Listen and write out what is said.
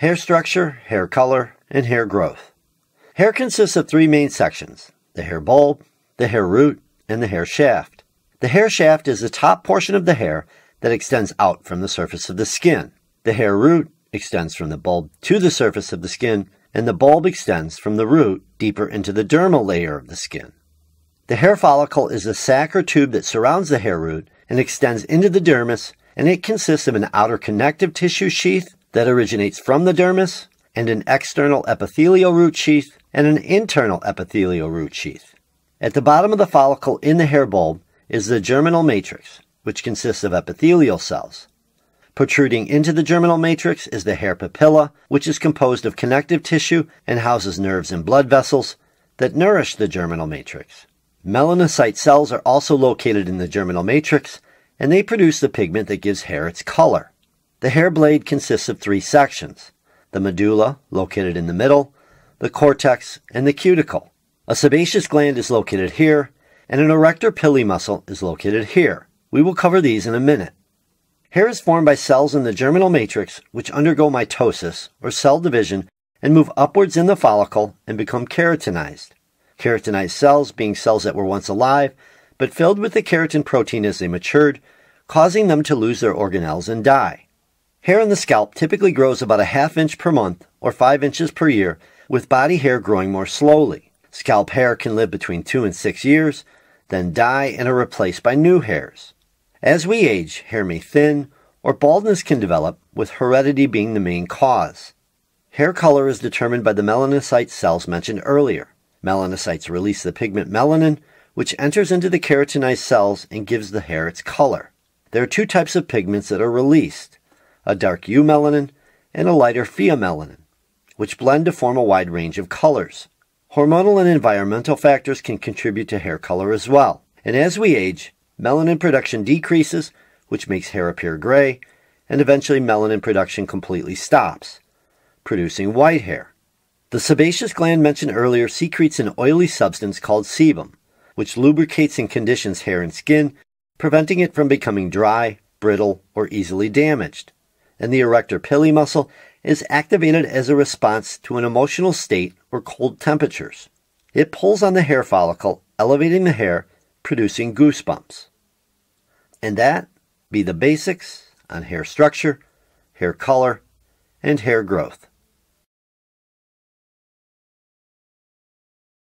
Hair structure, hair color, and hair growth. Hair consists of three main sections the hair bulb, the hair root, and the hair shaft. The hair shaft is the top portion of the hair that extends out from the surface of the skin. The hair root extends from the bulb to the surface of the skin, and the bulb extends from the root deeper into the dermal layer of the skin. The hair follicle is a sac or tube that surrounds the hair root and extends into the dermis, and it consists of an outer connective tissue sheath that originates from the dermis, and an external epithelial root sheath and an internal epithelial root sheath. At the bottom of the follicle in the hair bulb is the germinal matrix, which consists of epithelial cells. Protruding into the germinal matrix is the hair papilla, which is composed of connective tissue and houses nerves and blood vessels that nourish the germinal matrix. Melanocyte cells are also located in the germinal matrix, and they produce the pigment that gives hair its color. The hair blade consists of three sections the medulla, located in the middle, the cortex, and the cuticle. A sebaceous gland is located here, and an arrector pili muscle is located here. We will cover these in a minute. Hair is formed by cells in the germinal matrix which undergo mitosis, or cell division, and move upwards in the follicle and become keratinized keratinized cells being cells that were once alive, but filled with the keratin protein as they matured, causing them to lose their organelles and die. Hair on the scalp typically grows about a half inch per month or five inches per year, with body hair growing more slowly. Scalp hair can live between two and six years, then die and are replaced by new hairs. As we age, hair may thin, or baldness can develop, with heredity being the main cause. Hair color is determined by the melanocyte cells mentioned earlier. Melanocytes release the pigment melanin, which enters into the keratinized cells and gives the hair its color. There are two types of pigments that are released a dark eumelanin and a lighter pheomelanin, which blend to form a wide range of colors. Hormonal and environmental factors can contribute to hair color as well. And as we age, melanin production decreases, which makes hair appear gray, and eventually melanin production completely stops, producing white hair. The sebaceous gland mentioned earlier secretes an oily substance called sebum, which lubricates and conditions hair and skin, preventing it from becoming dry, brittle, or easily damaged. And the arrector pili muscle is activated as a response to an emotional state or cold temperatures. It pulls on the hair follicle, elevating the hair, producing goosebumps. And that be the basics on hair structure, hair color, and hair growth.